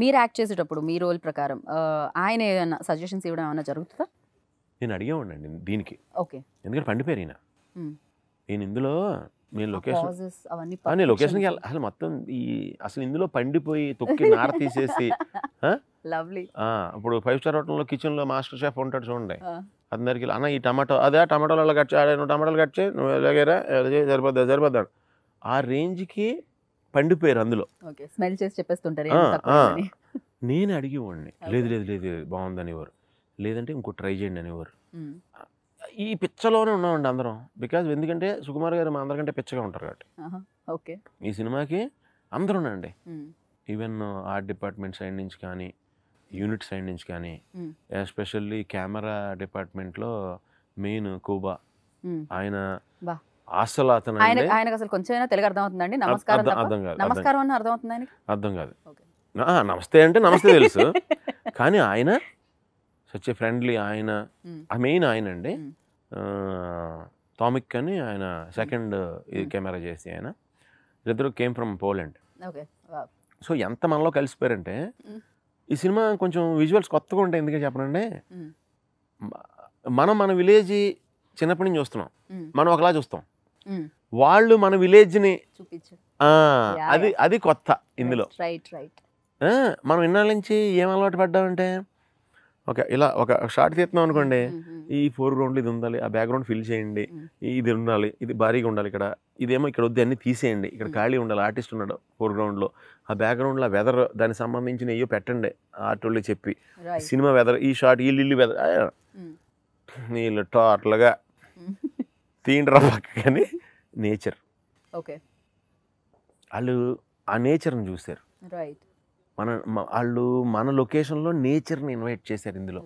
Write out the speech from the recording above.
మీరు యాక్ట్ చేసేటప్పుడు మీ రోల్ ప్రకారం ఆయన ఏదైనా సజెషన్స్ ఇవ్వడం ఏమైనా జరుగుతుందా? నేను అడిగేవాడిని దీనికి. ఓకే. ఎందుకంటే పండిపోయారు ఈయన. నేను ఇందులో నేను లొకేషన్ నేను లొకేషన్కి అసలు మొత్తం ఈ అసలు ఇందులో పండిపోయి తొక్కి నార తీసేసి లవ్లీ. ఇప్పుడు ఫైవ్ స్టార్ హోటల్లో కిచెన్లో మాస్టర్ షెఫ్ ఉంటాడు చూడండి. అందరికి అన్న ఈ టమాటో అదే టమాటోలు అలా కట్ చేయి నువ్వు టమాటాలు కట్ చేయి నువ్వు ఎలాగేరా సరిపోద్దా సరిపోద్దా ఆ రేంజ్కి పండిపోయారు అందులో స్మెల్ చేసి చెప్పేస్తుంటారు. నేను అడిగేవాడిని. లేదు లేదు లేదు బాగుంది అనేవారు లేదంటే ఇంకో ట్రై చేయండి అనేవారు. ఈ పిచ్చలోనే ఉన్నామండి అందరం బికాజ్ ఎందుకంటే సుకుమార్ గారు మా అందరికంటే పిచ్చగా ఉంటారు కాబట్టి ఓకే ఈ సినిమాకి అందరూ మ్మ్. ఈవెన్ ఆర్ట్ డిపార్ట్మెంట్ సైడ్ నుంచి కానీ యూనిట్ సైడ్ నుంచి కానీ. ఎస్పెషల్లీ కెమెరా డిపార్ట్మెంట్లో మెయిన్ కూబా. ఆయన. అసలు అతను ఆయనకు అసలు కొంచెం తెలుగు అర్థమవుతుందండి నమస్కారం అర్థం-? అర్థం కాదు అర్థం నమస్కారం అని ఆయనకి అర్థం కాదు నమస్తే అంటే నమస్తే తెలుసు కానీ ఆయన సచ్ ఫ్రెండ్లీ ఆయన. ఆ మెయిన్ ఆయన అండి. టామిక్ అని ఆయన సెకండ్. కెమెరా చేసి ఆయన ఇద్దరు కేమ్ ఫ్రమ్ పోలాండ్. సో ఎంత మనలో కలిసిపోయారంటే. ఈ సినిమా కొంచెం విజువల్స్ కొత్తగా ఉంటాయి ఎందుకంటే చెప్పనండి మనం మన విలేజ్ చిన్నప్పటి నుంచి చూస్తున్నాం. మనం ఒకలా చూస్తాం. వాళ్ళు మన విలేజ్ని అది అది కొత్త ఇందులో. రైట్ రైట్ ఆ, మనం ఇన్నాళ్ళ నుంచి ఏం అలవాటు పడ్డామంటే ఒక ఇలా ఒక షార్ట్ తీస్తున్నాం అనుకోండి ఈ ఫోర్ గ్రౌండ్ ఇది ఉండాలి ఆ బ్యాక్గ్రౌండ్ ఫిల్ చేయండి. ఇది ఉండాలి ఇది భారీగా ఉండాలి ఇక్కడ ఇదేమో ఇక్కడ వద్దు అన్ని తీసేయండి ఇక్కడ. ఖాళీ ఉండాలి ఆర్టిస్ట్ ఉన్నాడు ఫోర్ గ్రౌండ్లో ఆ బ్యాక్గ్రౌండ్లో వెదర్ దానికి సంబంధించిన అయ్యో పెట్టండి ఆర్ట్ వాళ్ళు చెప్పి. సినిమా వెదర్ ఈ షార్ట్ ఈ ఇల్లు వెదర్ వీళ్ళు టోటల్గా తీండ్రా పక్క కానీ నేచర్. ఓకే. వాళ్ళు ఆ నేచర్ని చూశారు. రైట్. మన వాళ్ళు మన లొకేషన్లో నేచర్ని ఇన్వైట్ చేశారు ఇందులో.